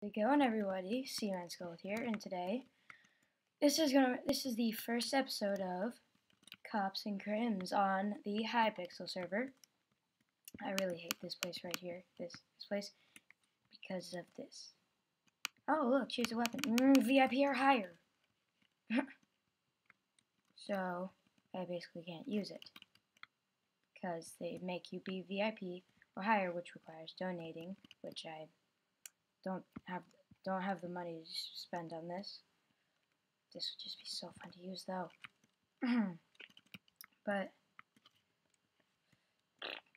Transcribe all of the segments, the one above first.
How's going, everybody? Seaman Gold here, and today this is gonna this is the first episode of Cops and Crims on the Hypixel server. I really hate this place right here, this this place, because of this. Oh, look, choose a weapon. Mm, VIP or higher. so I basically can't use it because they make you be VIP or higher, which requires donating, which I don't have don't have the money to spend on this. This would just be so fun to use though. but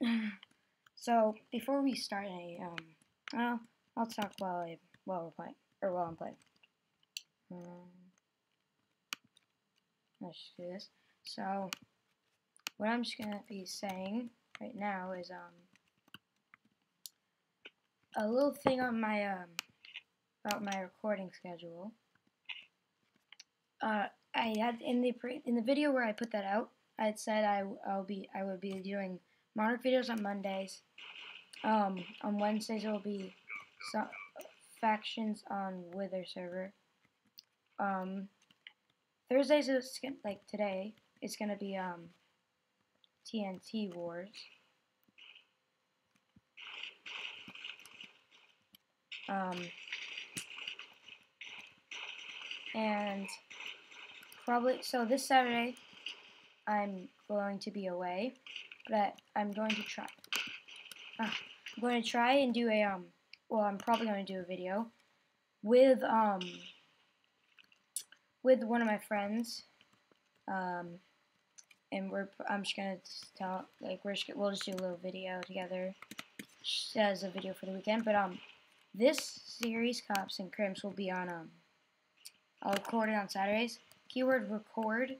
so before we start a um well, I'll talk while I while we're playing or while I'm playing. Um, let's just do this. So what I'm just gonna be saying right now is um a little thing on my um about my recording schedule. Uh, I had in the in the video where I put that out, I had said I I'll be I would be doing Monarch videos on Mondays. Um, on Wednesdays it will be some factions on Wither server. Um, Thursdays is like today. It's gonna be um TNT Wars. Um, and probably, so this Saturday, I'm going to be away, but I'm going to try, uh, I'm going to try and do a, um, well, I'm probably going to do a video with, um, with one of my friends, um, and we're, I'm just gonna tell, like, we're just, we'll just do a little video together as a video for the weekend, but, um, this series, Cops and Crims, will be on, um, I'll record it on Saturdays. Keyword record,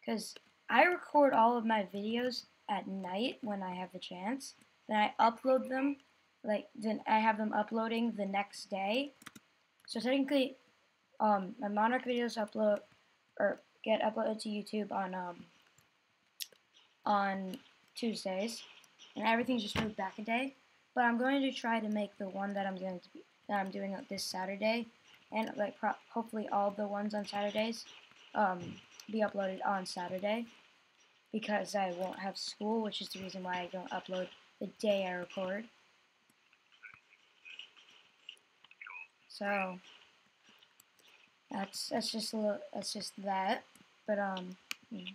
because I record all of my videos at night when I have the chance. Then I upload them, like, then I have them uploading the next day. So technically, um, my Monarch videos upload, or get uploaded to YouTube on, um, on Tuesdays, and everything's just moved back a day. But I'm going to try to make the one that I'm going to be that I'm doing this Saturday, and like hopefully all the ones on Saturdays, um, be uploaded on Saturday, because I won't have school, which is the reason why I don't upload the day I record. So that's that's just a little, that's just that, but um. Hmm.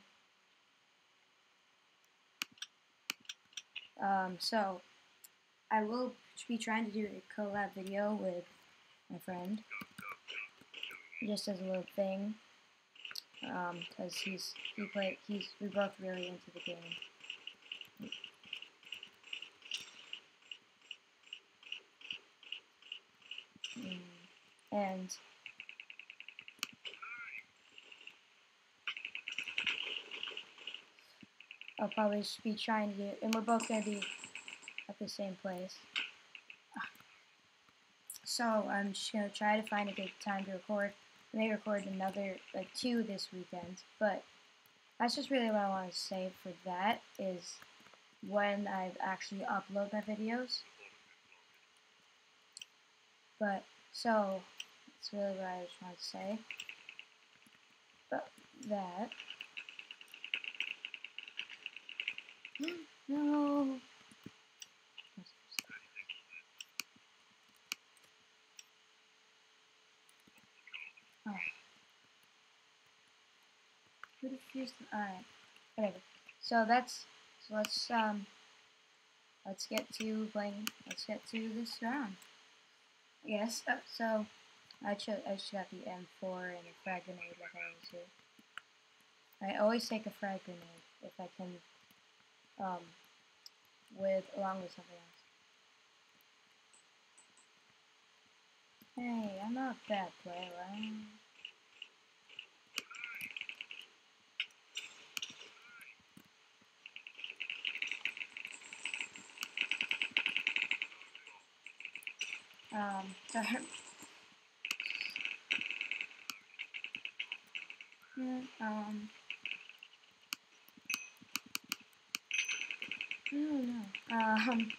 Um, so I will be trying to do a collab video with my friend, just as a little thing, um, because he's he played he's we both really into the game. And I'll probably be trying to do, and we're both gonna be at the same place. So I'm just gonna try to find a good time to record. I may record another like two this weekend, but that's just really what I want to say for that is when I actually upload my videos. But so that's really what I just want to say. But that. no. Alright. Okay. So that's so let's um let's get to playing let's get to this round. Yes, uh, so I chose I just got the M4 and a frag grenade like I always. I always take a frag grenade if I can um with along with something else. Hey, I'm not a bad player, right? Um, mm, um, Oh no. Um,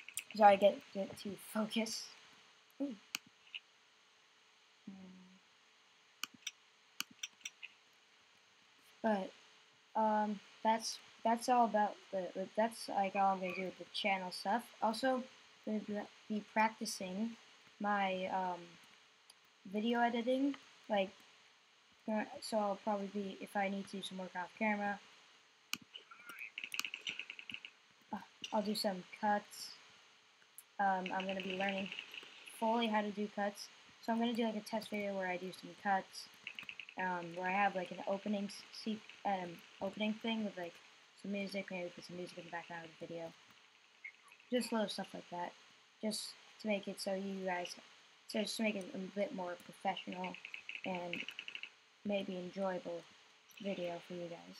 sorry, get get to focus. Um, but um, that's that's all about the that's like all I'm gonna do with the channel stuff. Also, I'm gonna be practicing my um, video editing. Like, so I'll probably be if I need to do some work off camera. Uh, I'll do some cuts. Um, I'm gonna be learning fully how to do cuts. So I'm gonna do like a test video where I do some cuts um, where I have like an opening um, opening thing with like some music, maybe put some music in the background of the video. Just little stuff like that, just to make it so you guys, so just to make it a bit more professional and maybe enjoyable video for you guys.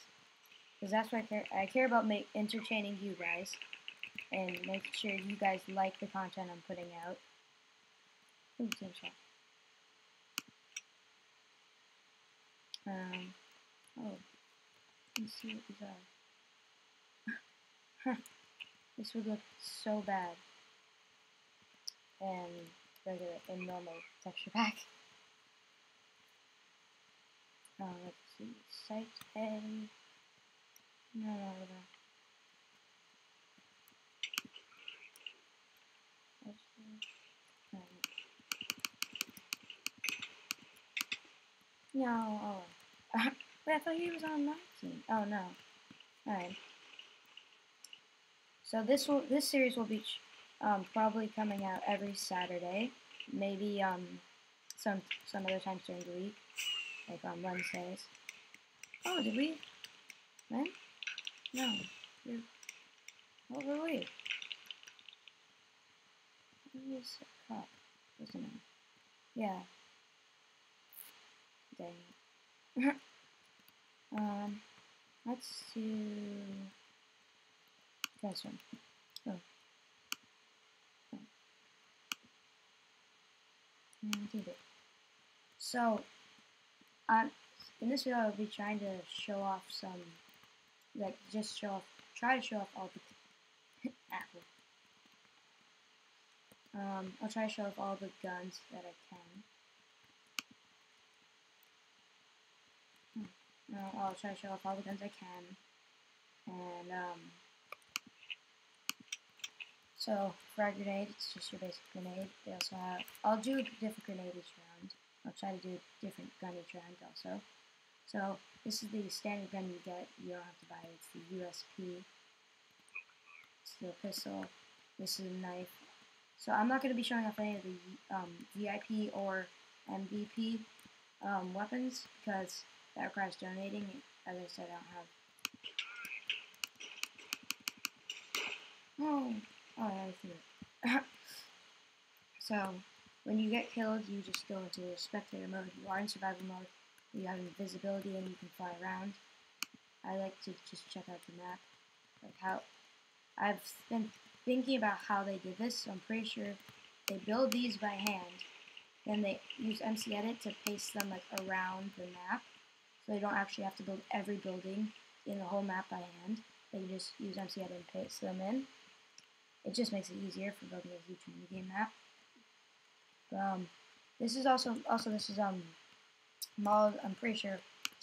Because that's what I care. I care about make, entertaining you guys and making sure you guys like the content I'm putting out. Ooh, team shot. Um, oh, let's see what these are. this would look so bad in regular, in normal texture pack. Uh, let's see, site A. No, no, no. No, oh. Wait, I thought he was on my team. Oh, no. Alright. So this will this series will be um, probably coming out every Saturday. Maybe um, some some other times during the week, like on Wednesdays. Oh, did we? When? No. What were we? What is a cup? Wasn't it? Yeah. Dang um, let's do this one. Oh. oh. it. So, um, in this video, I'll be trying to show off some, like, just show off, try to show off all the, apple. Um, I'll try to show off all the guns that I can. I'll try to show off all the guns I can. And, um, so, frag grenade, it's just your basic grenade. They also have, I'll do a different grenade each round. I'll try to do a different gun each round also. So, this is the standard gun you get. You don't have to buy it. It's the USP. It's the pistol. This is a knife. So, I'm not going to be showing off any of the um, VIP or MVP um, weapons because that requires donating. As I said, I don't have. Oh, oh, I see it. so, when you get killed, you just go into spectator mode. You are in survival mode. You have invisibility and you can fly around. I like to just check out the map, like how. I've been thinking about how they did this. So I'm pretty sure they build these by hand. Then they use MC Edit to paste them like around the map so they don't actually have to build every building in the whole map by hand. They can just use MC Edit and paste them in. It just makes it easier for building a huge minigame map. Um, this is also also this is um modeled I'm pretty sure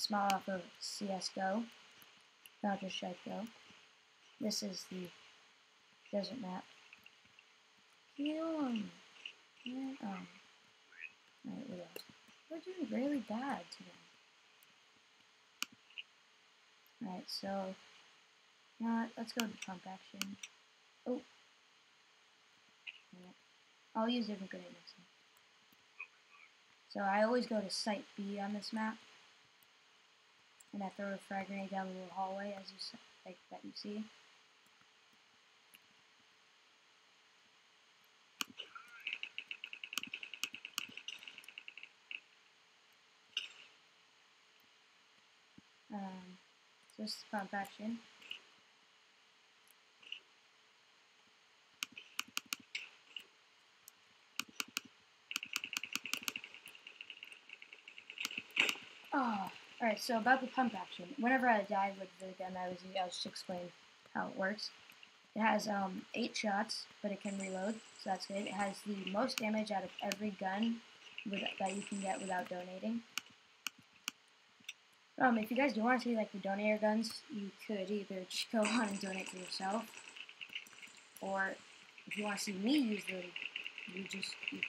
modeled off of CS:GO, not just Go. This is the desert map. Yeah. Um. Alright, what else? We're doing really bad today. Alright, so uh, let's go to pump action. Oh. I'll use different grenade. So I always go to site B on this map. And I throw a frag grenade down the little hallway as you like that you see. Um, just pump action. Oh, alright, so about the pump action. Whenever I died with the gun I was using, I'll just explain how it works. It has um, 8 shots, but it can reload, so that's good. It has the most damage out of every gun with, that you can get without donating. Um, if you guys do want to see like the donator guns, you could either just go on and donate for yourself, or if you want to see me use them, you just. You,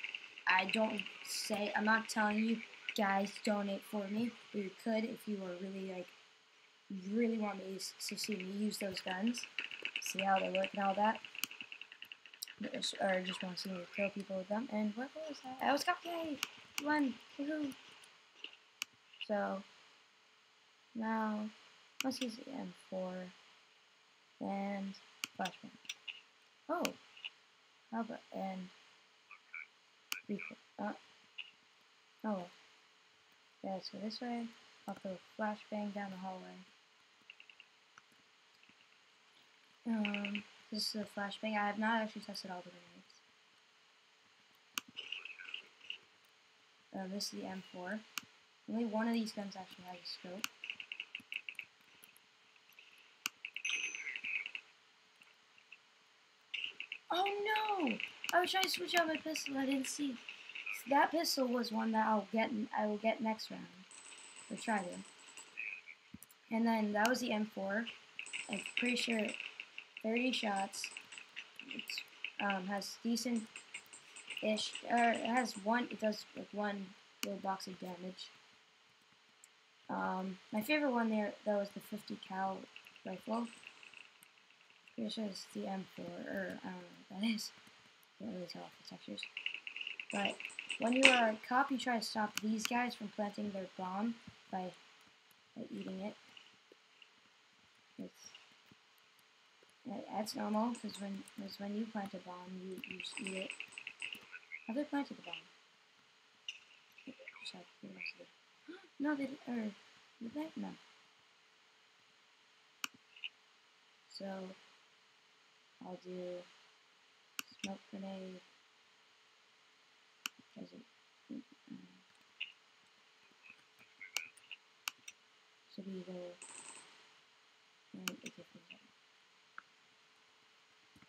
I don't say I'm not telling you guys donate for me, but you could if you were really like really want me to see me use those guns, see how they work and all that, or just want to see me kill people with them. And what was that? I was cupcake. One, woohoo! So now let's use the M4 and flashbang. Oh, how about and? Uh, oh, yeah, let's go this way. I'll a flashbang down the hallway. Um, this is a flashbang. I have not actually tested all the grenades. Uh, this is the M4. Only one of these guns actually has a scope. Oh no! I was trying to switch out my pistol. I didn't see. That pistol was one that I'll get. I will get next round. Or try to. And then that was the M4. I'm pretty sure 30 shots. It um, has decent ish. Or it has one. It does like one little box of damage. Um, my favorite one there though was the 50 cal rifle. Pretty sure it's the M4, or I don't know what that is. Can't really tell off the textures. But when you are a cop, you try to stop these guys from planting their bomb by, by eating it. It's that's normal because when because when you plant a bomb, you you just eat it. Have they planted the bomb? No, they or did they? No. So I'll do smoke grenade. Should be the.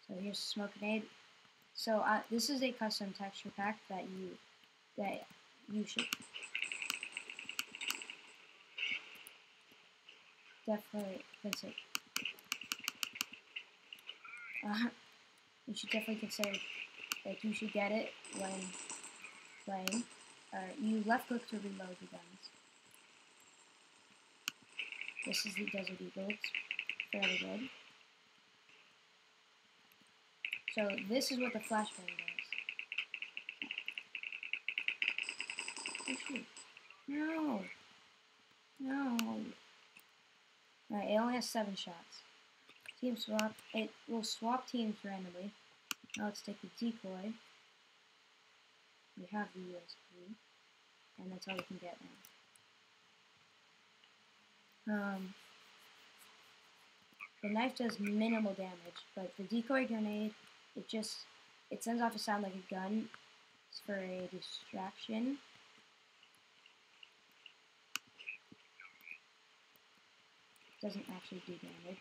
So here's smoke grenade. So uh, this is a custom texture pack that you that you should definitely consider. Uh, you should definitely consider like you should get it when playing. Or you left click to reload the guns. This is the Desert Eagle. It's fairly good. So this is what the flashbang does. Oh. No. No. Alright, it only has seven shots. Team swap. It will swap teams randomly. Now let's take the decoy. We have the USP. And that's all we can get now. Um, the knife does minimal damage, but the decoy grenade it just it sends off a sound like a gun. It's for a distraction. Doesn't actually do damage.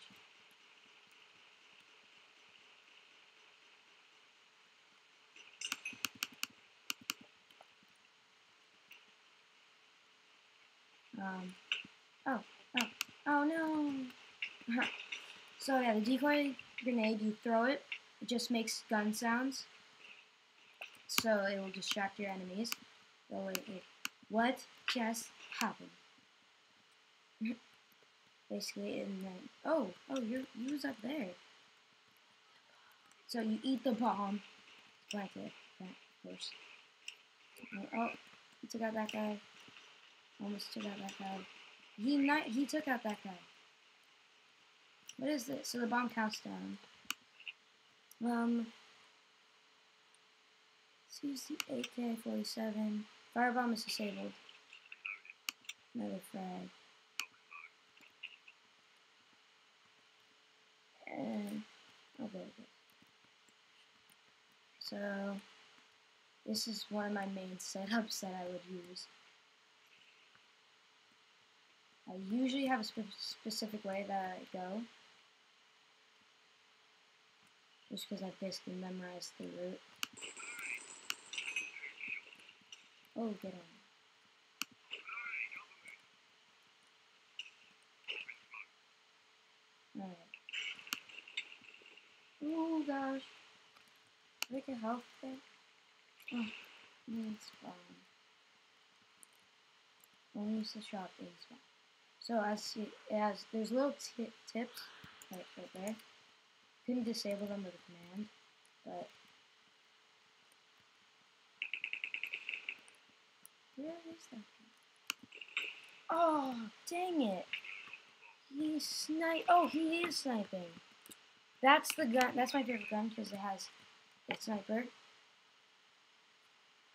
Um, oh, oh, oh no! so yeah, the decoy grenade, you throw it, it just makes gun sounds. So it will distract your enemies. Oh wait, wait. What just happened? Basically, and then oh, oh, you're you was up there. So you eat the bomb. Plant it, course. Oh, he took out that guy. Almost took out that guy. He not he took out that guy. What is this? So the bomb counts down. Um, CC AK-47. Firebomb is disabled. Another frag. And, oh, there it is. So, this is one of my main setups that I would use. I usually have a specific way that I go. Just because I basically memorized the route. Oh, get on. Alright. Oh gosh. i a health thing? Oh, it's fine. Only the shop is fine. So as you, it has, there's little tips right, there. Couldn't disable them with a command, but where is that? Oh, dang it! He's snipe. Oh, he is sniping. That's the gun. That's my favorite gun because it has the sniper.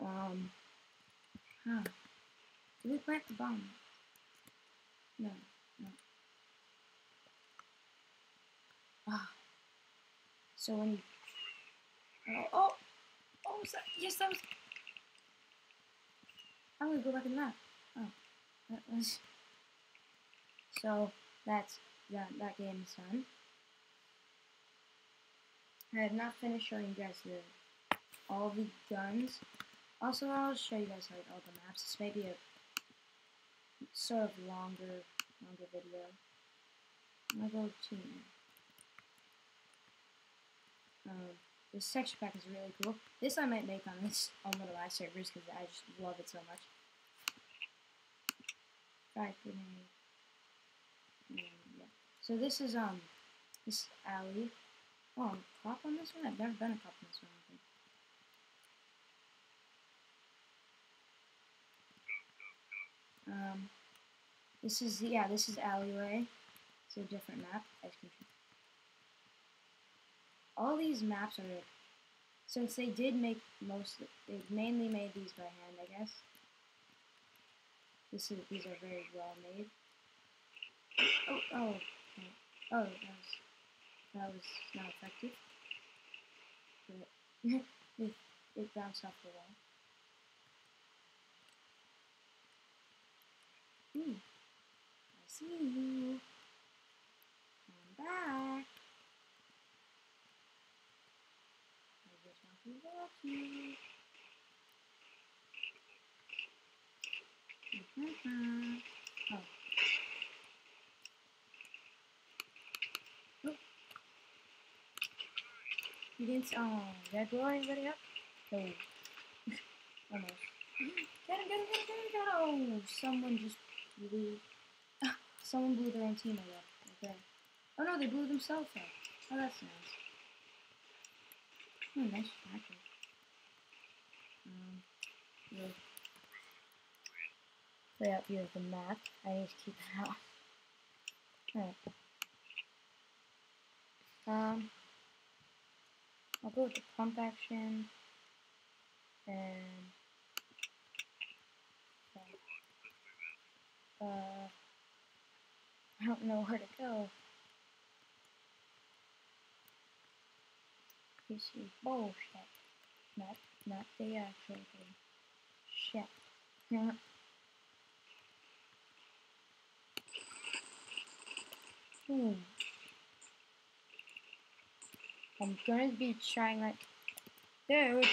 Um. Huh. Did we plant the bomb? No. No. Ah. So when you. Oh, oh! Oh, that, yes, that was. I'm gonna go back in the map. Oh. That was. So, that's. That, that game is done. I have not finished showing you guys the all the guns. Also, I'll show you guys like all the maps. This may be a sort of longer, longer video. I'm gonna go to um, this texture pack is really cool. This I might make on this on one of my servers because I just love it so much. Fire grenade. yeah. So this is um this alley. Oh, cop on this one? I've never been a cop on this one, I think. Um, this is, yeah, this is alleyway. It's a different map. All these maps are, since they did make most, they mainly made these by hand, I guess. This is, these are very well made. Oh, oh, oh, that was that was not effective. But it, it bounced off the wall. Hmm. See you. Come back. I just want to watch you. Mm-hmm. Oh. You didn't. Oh, did I blow up? Oh. Almost. Get him, get him, get him, get him. Oh, someone just blew. Someone blew their own teammate up. Okay. Oh no, they blew themselves up. Oh, that's nice. Oh, nice. Um, yeah. Layout view of the map. I need to keep it off. Alright. Um. I'll go with the pump action and uh, I don't know where to go. This is bullshit. Not not the actual thing. Shit. hmm. I'm gonna be trying like, dude.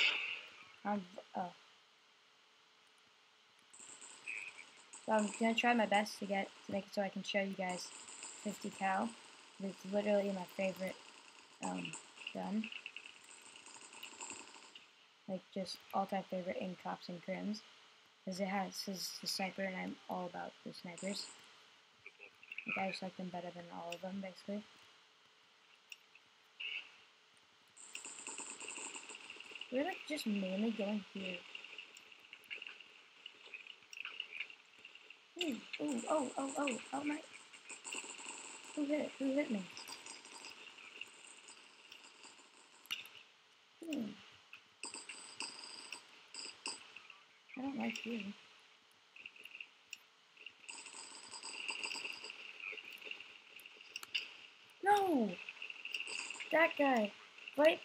I'm oh. So I'm gonna try my best to get to make it so I can show you guys 50 cal. It's literally my favorite um, gun. Like just all-time favorite in cops and crims, because it has his the sniper, and I'm all about the snipers. Like I just like them better than all of them, basically. We're like just mainly going here. Ooh, ooh, oh, oh, oh, oh my. Who hit? Who hit me? Hmm. I don't like you. No! That guy! Right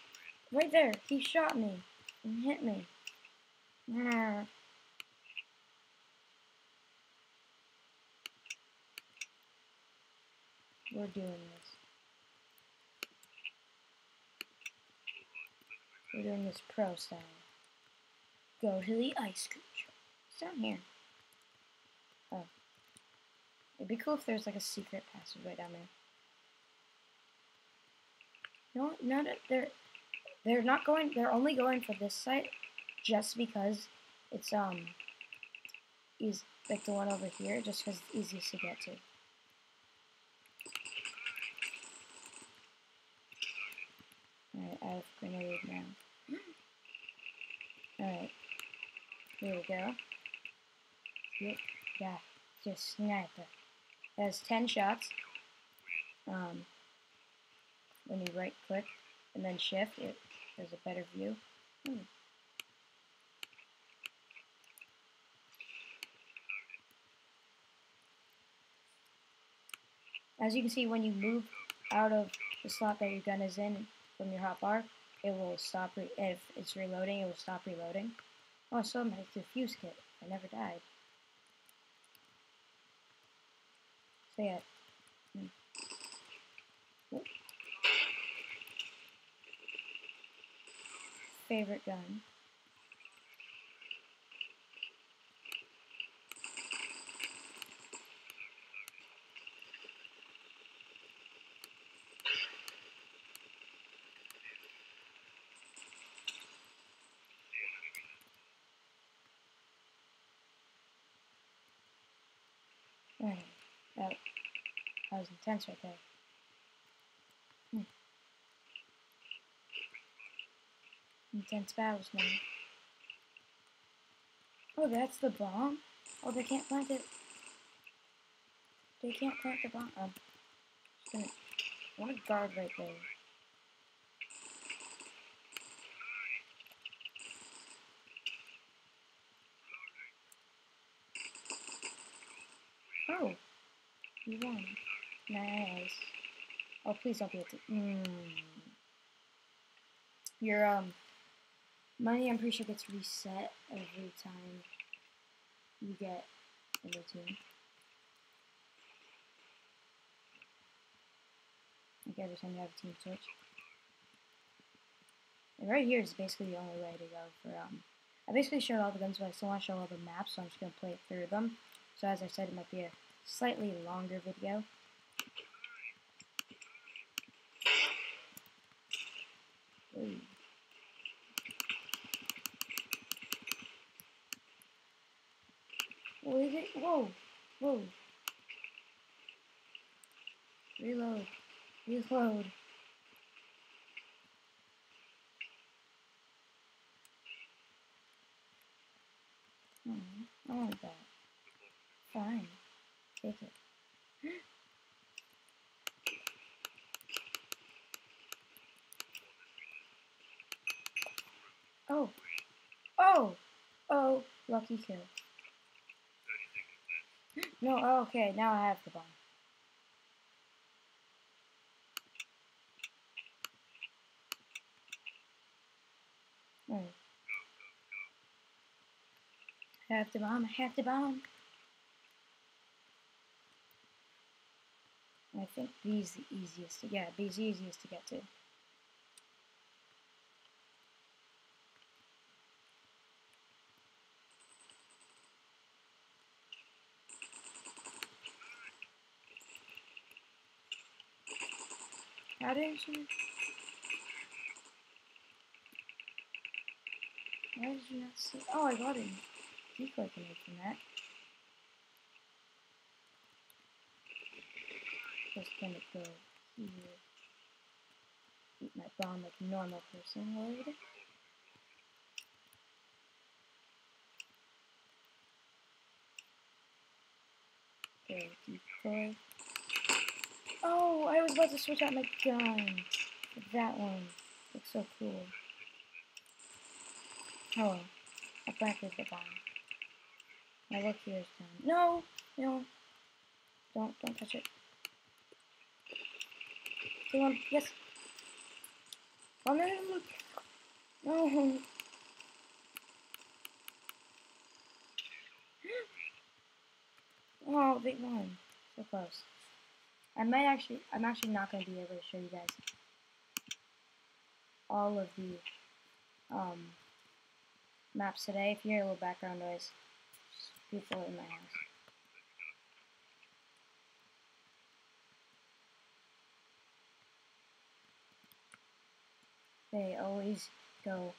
Right there. He shot me and hit me. Nah. We're doing this. We're doing this pro style. Go to the ice shop. It's down here. Oh. It'd be cool if there's like a secret passage right down there. No, not there They're not going. They're only going for this site, just because it's um. Is like the one over here, just because it's easiest to get to. Alright, I have grenade now. Alright. Here we go. Yep. Yeah. Just sniper. It has 10 shots. Um, when you right click and then shift, it has a better view. Hmm. As you can see, when you move out of the slot that your gun is in from your hotbar, it will stop, if it's reloading, it will stop reloading. Also, so my defuse kit. I never died. So yeah. Hmm. Favorite gun. Right. That, that was intense right there. Hmm. Intense battles, man. Oh, that's the bomb? Oh, they can't plant it. They can't plant the bomb. Just gonna. Want to guard right there. Oh, you won. Nice. Oh, please don't be a mm. Your um money, I'm pretty sure gets reset every time you get a new team. Like every time you have a team switch. And right here is basically the only way to go for um. I basically showed all the guns, but I still want to show all the maps, so I'm just gonna play through them. So as I said, it might be a slightly longer video. Ooh. What is it? Whoa! Whoa! Reload. Reload. Oh, I want that. Fine. Take it. Oh. Oh. Oh. Lucky kill. No, oh, okay, now I have the bomb. I have the bomb, have the bomb. I think B's the easiest. To, yeah, B's the easiest to get to. You? Why did you not see? Oh, I got a decoy grenade from that. Just gonna go here. Eat my bomb like a normal person would. Okay, decoy. Was about to switch out my gun. That one looks so cool. Oh, I planted the bomb. My luck here is done. No, no, don't, don't touch it. Come on, yes. Oh no, no, no. Oh, big one. So close. I might actually, I'm actually not going to be able to show you guys all of the um, maps today. If you hear a little background noise, people in my house. they always go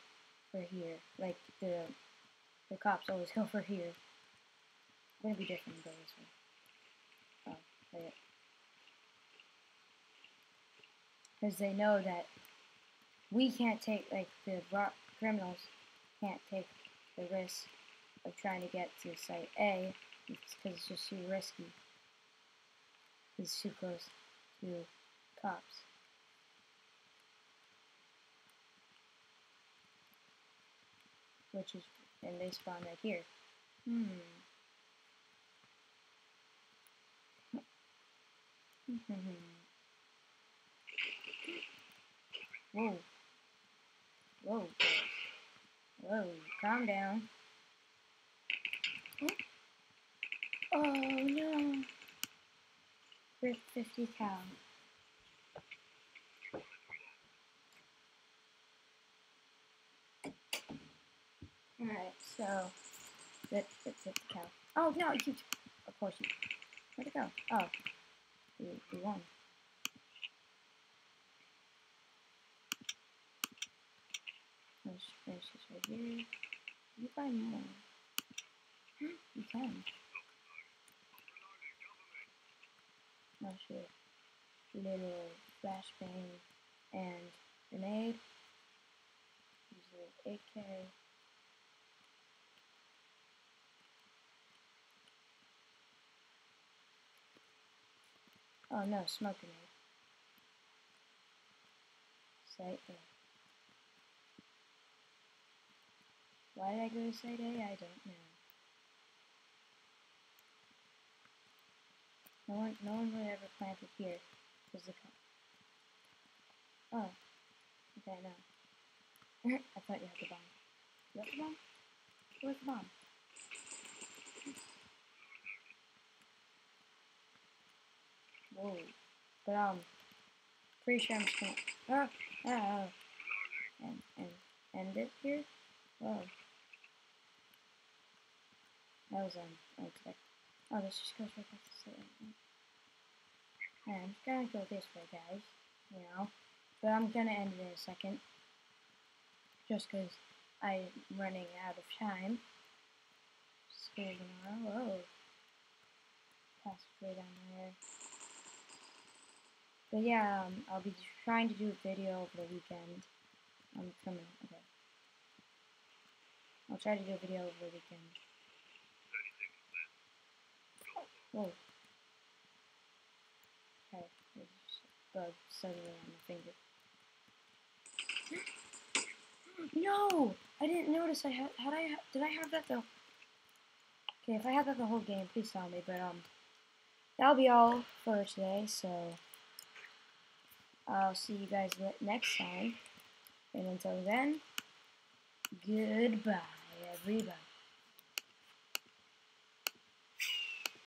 for here. Like the the cops always go for here. It's gonna be different go this. Oh. Because they know that we can't take, like, the criminals can't take the risk of trying to get to site A because it's just too risky. It's too close to cops. Which is, and they spawn right here. Hmm. Whoa. Whoa, Whoa, calm down. Oh no. Rip 50 cal. Alright, so rip, rip 50 cal. Oh no, you of course you where'd it go? Oh. We, we won. Finish this right here. You find more. Hmm, you can. Sure. Little flashbang and grenade. Use a AK. Oh no, smoke grenade. Site A. Why did I go to site A? I don't know. No one, no one would ever plant it here. Because the Oh. Okay, no. I thought you had the bomb. You have the bomb? Where's the bomb? Whoa. But, um, pretty sure I'm just gonna, ah, ah, ah, and, and, end it here? Whoa. That was, um, unexpected. Oh, this just goes right back to the same. And I'm just gonna go this way, guys, you know, but I'm gonna end it in a second, just because I'm running out of time. School tomorrow, whoa. Pass way down there. But yeah, um, I'll be trying to do a video over the weekend. I'm coming, okay. I'll try to do a video over the weekend. Whoa. Okay, there's a bug suddenly on my finger. no! I didn't notice I had, had I, did I have that though? Okay, if I had that the whole game, please tell me, but, um, that'll be all for today, so... I'll see you guys next time. And until then, goodbye, everybody.